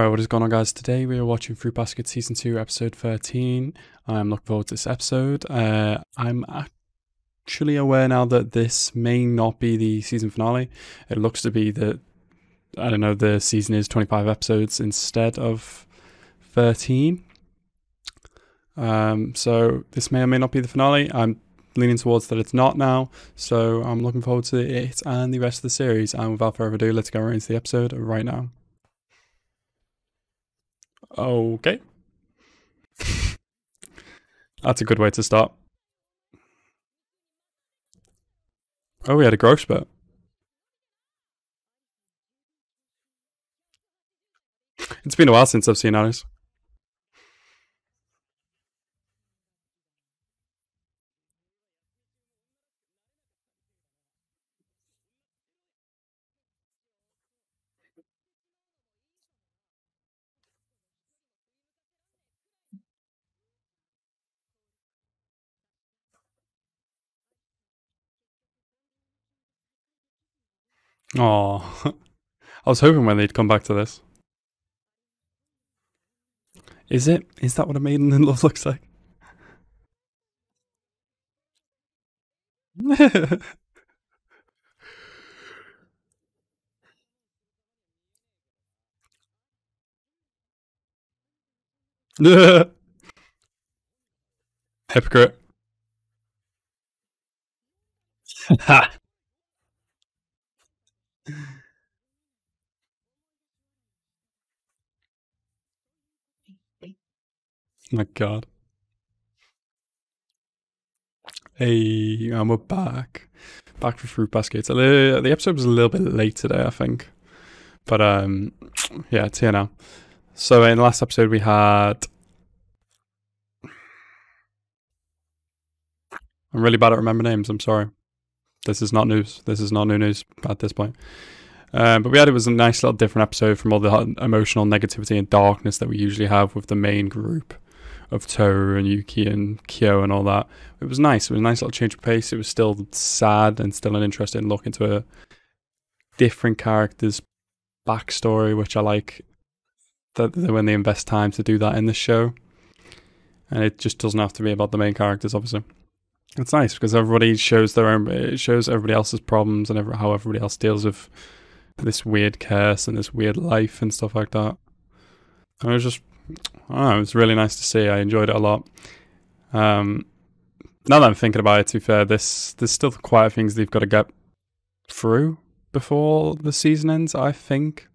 Alright, what is going on, guys? Today we are watching Fruit Basket Season 2, Episode 13. I'm looking forward to this episode. Uh, I'm actually aware now that this may not be the season finale. It looks to be that, I don't know, the season is 25 episodes instead of 13. Um, so this may or may not be the finale. I'm leaning towards that it's not now. So I'm looking forward to it and the rest of the series. And without further ado, let's go right into the episode right now. Okay. That's a good way to start. Oh, we had a growth spurt. It's been a while since I've seen Alice. Oh, I was hoping when they'd come back to this. Is it? Is that what a maiden in love looks like? Hypocrite. Ha! My God. Hey, and we're back. Back for Fruit Baskets. The, the episode was a little bit late today, I think. But um, yeah, it's here now. So in the last episode we had I'm really bad at remember names, I'm sorry. This is not news. This is not new news at this point. Um, but we had it was a nice little different episode from all the emotional negativity and darkness that we usually have with the main group of Toru and Yuki and Kyo and all that. It was nice. It was a nice little change of pace. It was still sad and still an interesting look into a different character's backstory, which I like that when they invest time to do that in the show. And it just doesn't have to be about the main characters, obviously. It's nice because everybody shows their own, it shows everybody else's problems and how everybody else deals with this weird curse and this weird life and stuff like that. And it was just know, it was really nice to see. I enjoyed it a lot. Um, now that I'm thinking about it, to be fair, this there's still quite a few things they've got to get through before the season ends. I think,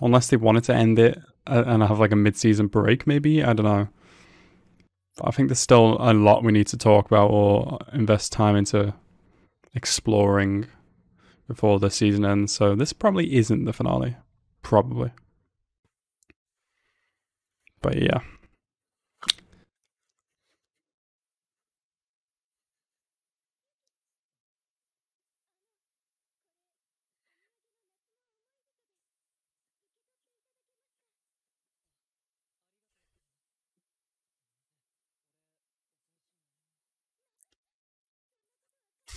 unless they wanted to end it and have like a mid-season break, maybe I don't know. I think there's still a lot we need to talk about or invest time into exploring before the season ends. So this probably isn't the finale. Probably. But yeah.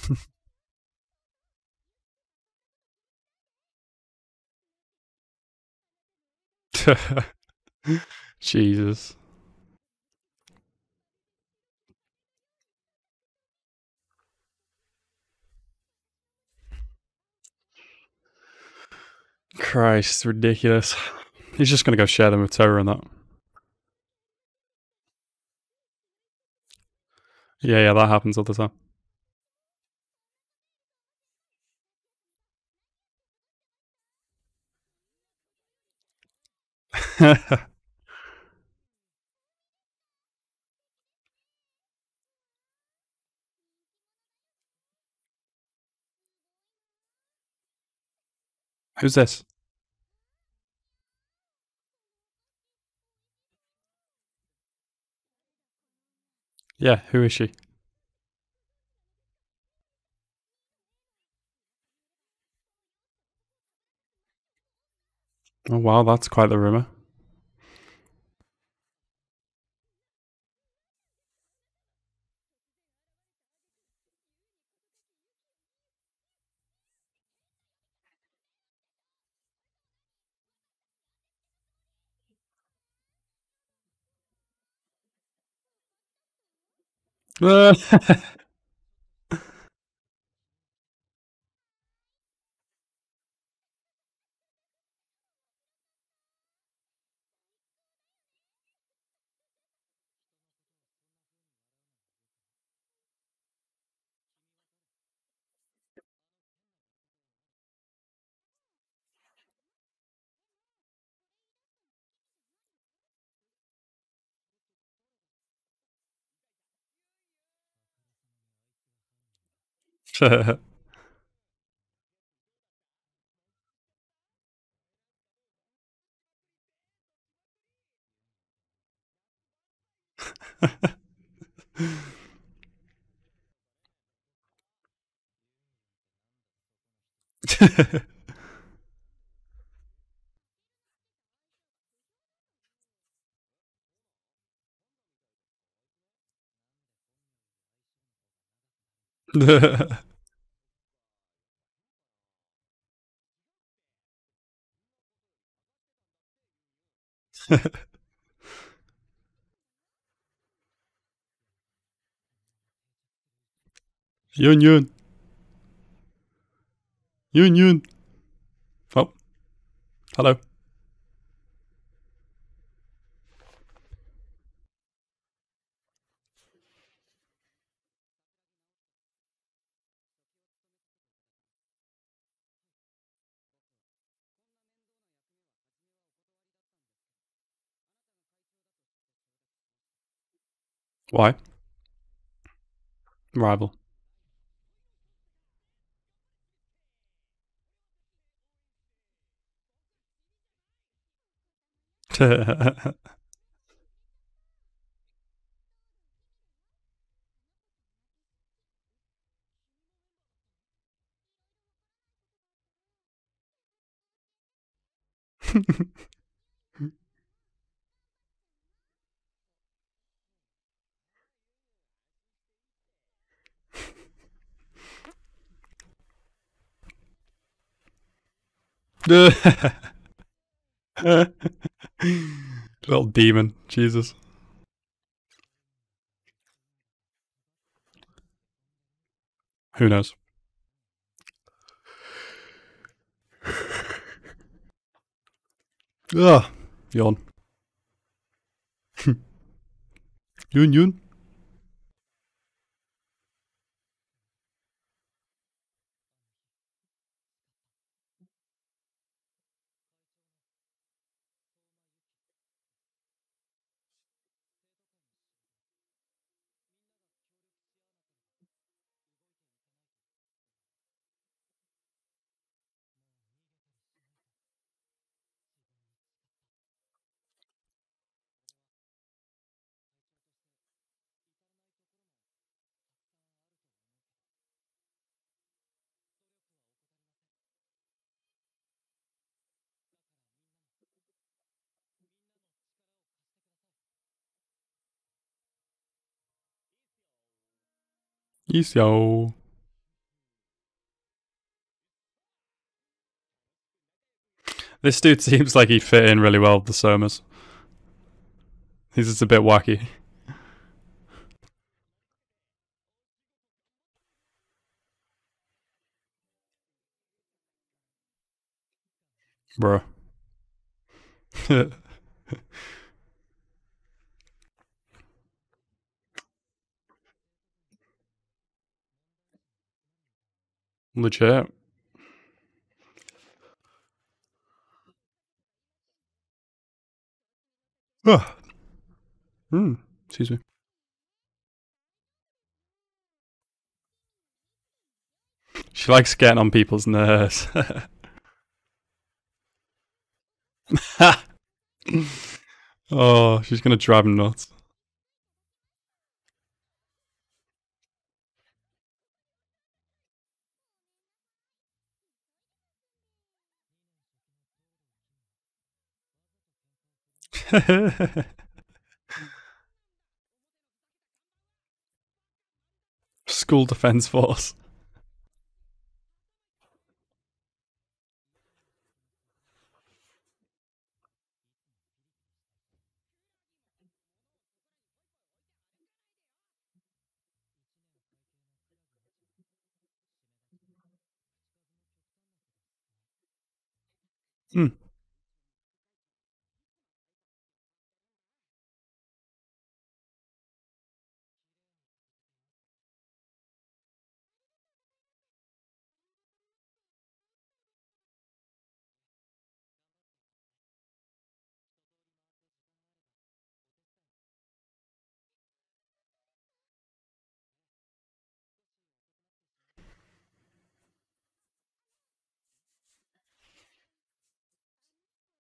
Jesus. Christ, ridiculous. He's just gonna go share them with Toru and that. Yeah, yeah, that happens all the time. Who's this? Yeah, who is she? Oh wow, that's quite the rumor. Uh, Ha ha ha. Yun Yun. Yun Yun. Oh. Hello. Why? Rival. Little demon. Jesus. Who knows? Ugh. Ah, yawn. yun yun. Isyo. This dude seems like he'd fit in really well with the Somas. He's just a bit wacky. Bro. Legit. Ah. Hmm. Excuse me. She likes getting on people's nerves. oh, she's gonna drive him nuts. School Defense Force. Hmm.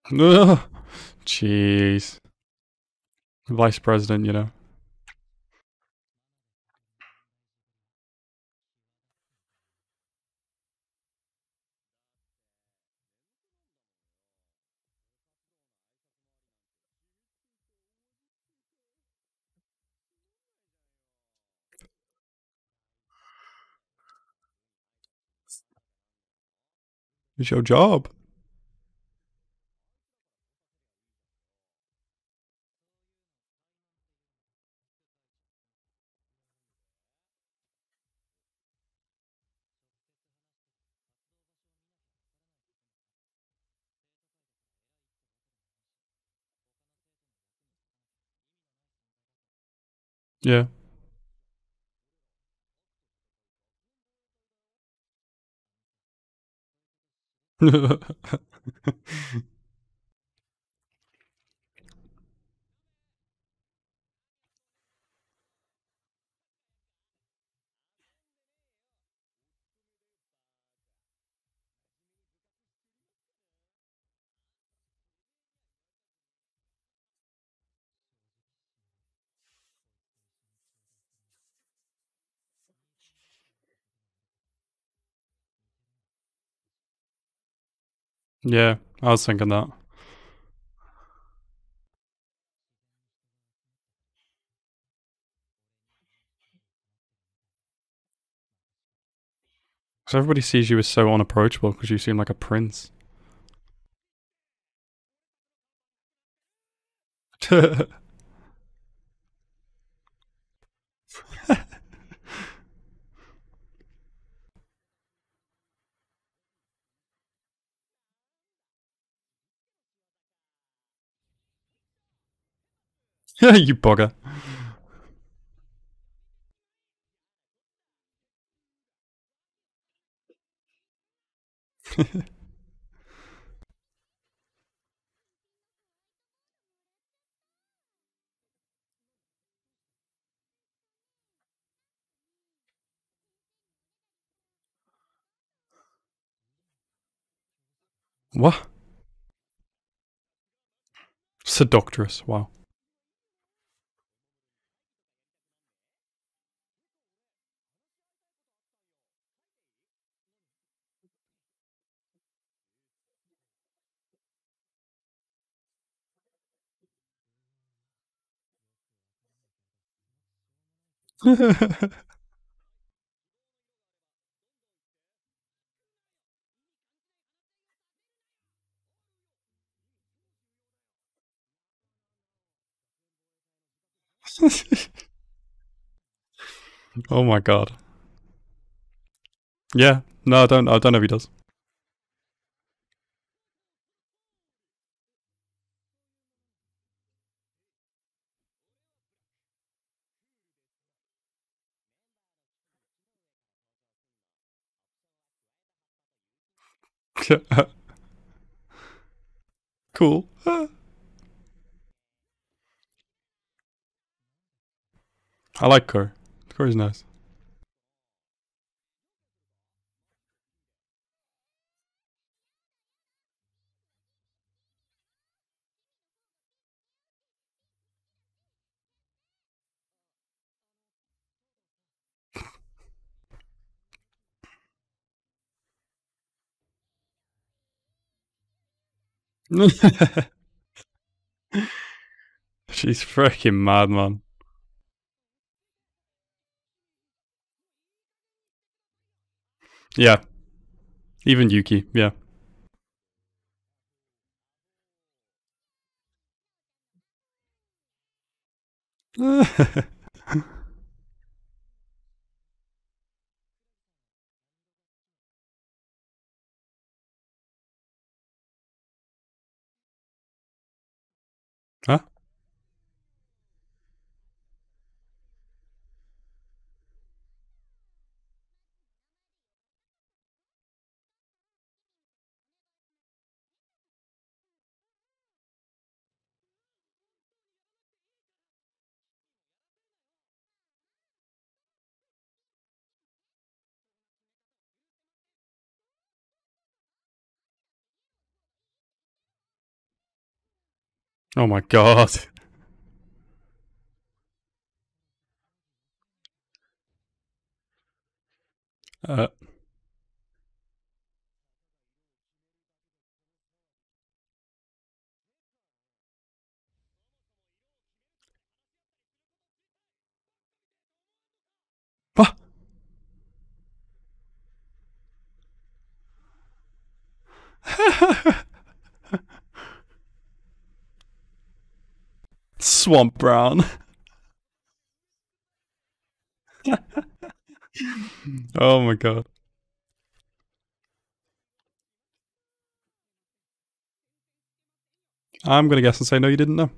Jeez. Vice president, you know. It's your job. Yeah. yeah, I was thinking that. Because everybody sees you as so unapproachable because you seem like a prince. you bugger. what? Seductress, wow. oh my god. Yeah, no, I don't. I don't know if he does. cool. I like Core. is nice. She's freaking mad, man. Yeah. Even Yuki, yeah. Oh my god. Uh. What? Swamp Brown. oh my god. I'm gonna guess and say no, you didn't know.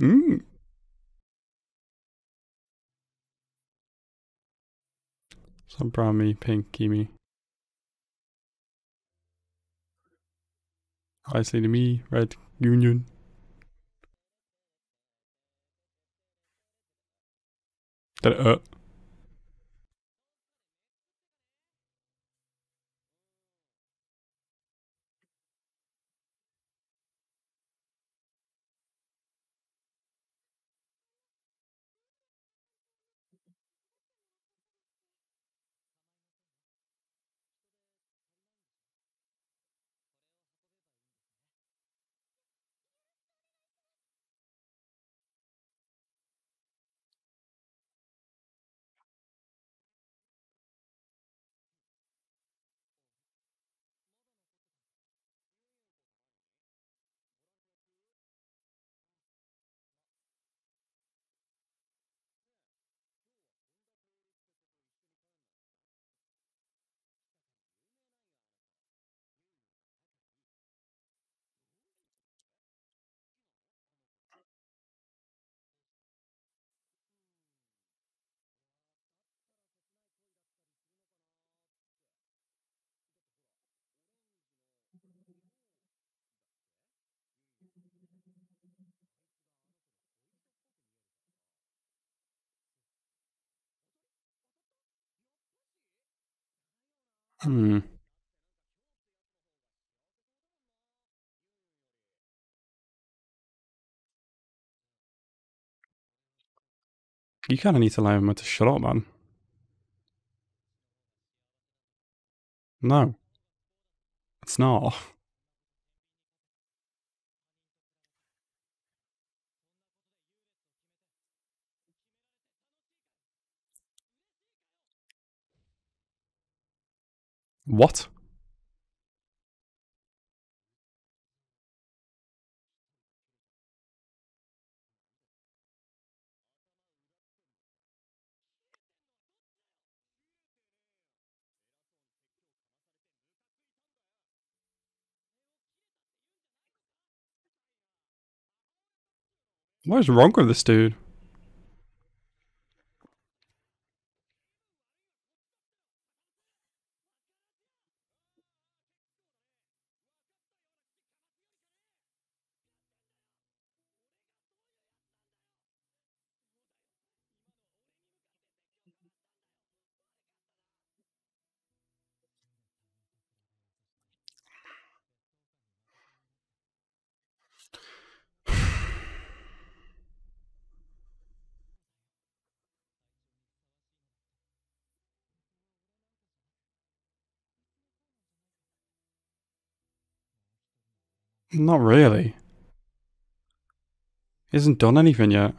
Mm. Some brown me, pink me. I say to me, red union. That uh. Hmm. You kind of need to allow him to shut up, man. No. It's not. What? What is wrong with this dude? Not really. He hasn't done anything yet.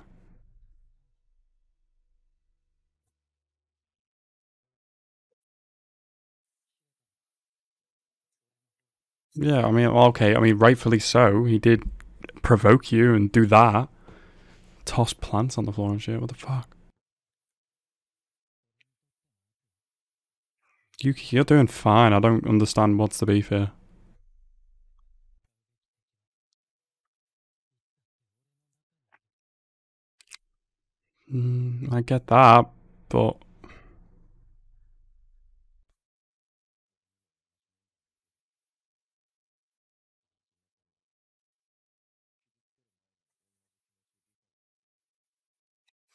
Yeah, I mean, okay, I mean, rightfully so. He did provoke you and do that. Toss plants on the floor and shit. What the fuck? Yuki, you're doing fine. I don't understand what's the beef here. Mm, I get that, but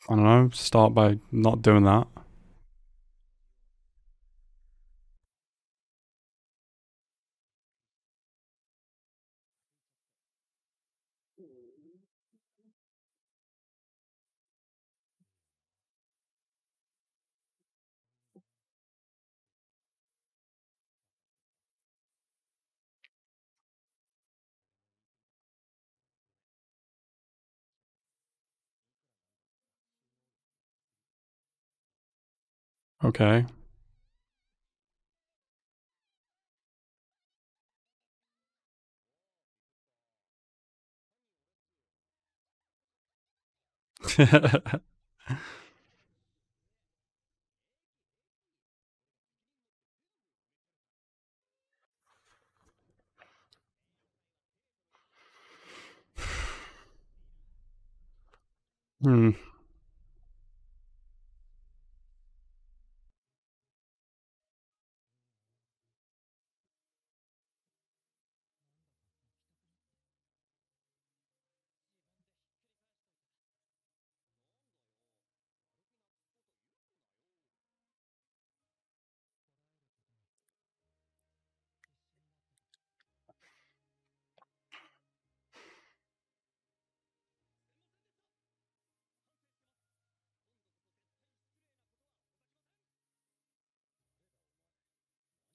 I don't know. Start by not doing that. Okay. hmm.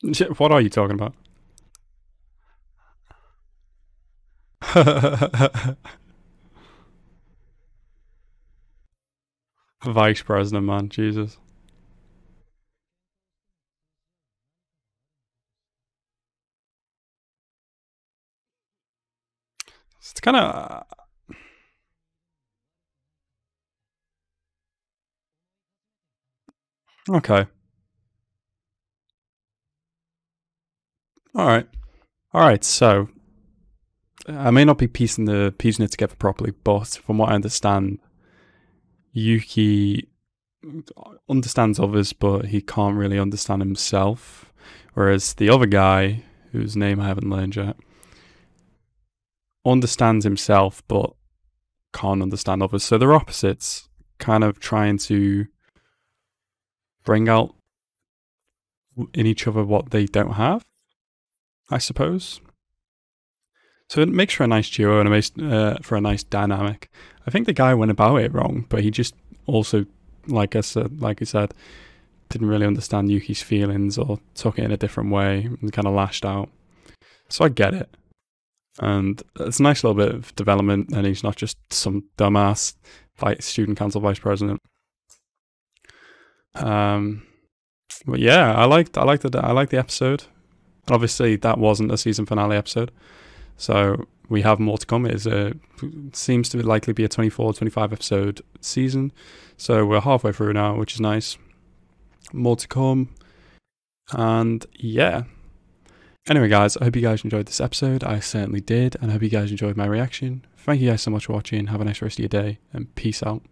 What are you talking about? Vice president, man, Jesus. It's kind of. Uh, okay. All right. All right. So I may not be piecing the piecing it together properly, but from what I understand, Yuki understands others, but he can't really understand himself. Whereas the other guy, whose name I haven't learned yet, understands himself but can't understand others. So they're opposites, kind of trying to bring out in each other what they don't have. I suppose. So it makes for a nice duo and a nice, uh, for a nice dynamic. I think the guy went about it wrong, but he just also, like I said, like I said, didn't really understand Yuki's feelings or took it in a different way and kind of lashed out. So I get it, and it's a nice little bit of development, and he's not just some dumbass vice student council vice president. Um, but yeah, I liked I liked the I liked the episode. Obviously, that wasn't a season finale episode. So we have more to come. It is a, seems to likely be a 24, 25 episode season. So we're halfway through now, which is nice. More to come. And yeah. Anyway, guys, I hope you guys enjoyed this episode. I certainly did. And I hope you guys enjoyed my reaction. Thank you guys so much for watching. Have a nice rest of your day. And peace out.